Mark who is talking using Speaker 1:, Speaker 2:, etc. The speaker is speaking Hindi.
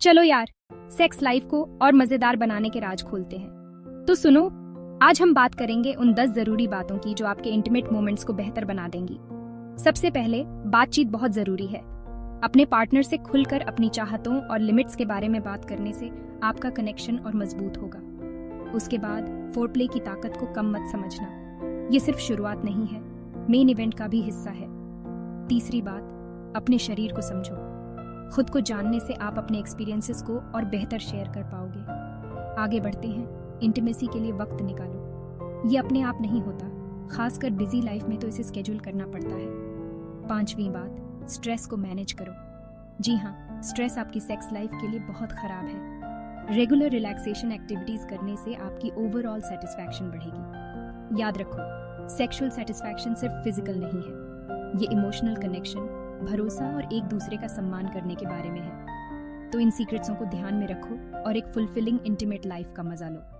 Speaker 1: चलो यार सेक्स लाइफ को और मज़ेदार बनाने के राज खोलते हैं। तो सुनो, आज हम बात करेंगे उन 10 ज़रूरी बातों की जो आपके इंटीमेट मोमेंट्स को बेहतर बना देंगी। सबसे पहले, बातचीत बहुत ज़रूरी है। अपने पार्टनर से खुलकर अपनी चाहतों और लिमिट्स के बारे में बात करने से आपका कनेक्शन और मज़बूत होगा। उसके बाद फोरप्ले की ताकत को कम मत समझना। ये सिर्फ़ शुरुआत नहीं है मेन इवेंट का भी हिस्सा है। तीसरी बात, अपने शरीर को समझो। खुद को जानने से आप अपने एक्सपीरियंसेस को और बेहतर शेयर कर पाओगे। आगे बढ़ते हैं। इंटीमेसी के लिए वक्त निकालो। ये अपने आप नहीं होता। खासकर बिज़ी लाइफ में तो इसे स्केड्यूल करना पड़ता है। पांचवी बात स्ट्रेस को मैनेज करो। जी हाँ स्ट्रेस आपकी सेक्स लाइफ के लिए बहुत खराब है। रेगुलर रिलैक्सेशन एक्टिविटीज़ करने से आपकी ओवरऑल सेटिस्फैक्शन बढ़ेगी। याद रखो सेक्सुअल सेटिस्फैक्शन सिर्फ़ फ़िज़िकल नहीं है। ये इमोशनल कनेक्शन भरोसा और एक दूसरे का सम्मान करने के बारे में है। तो इन सीक्रेट्सों को ध्यान में रखो और एक फुलफिलिंग इंटीमेट लाइफ का मज़ा लो।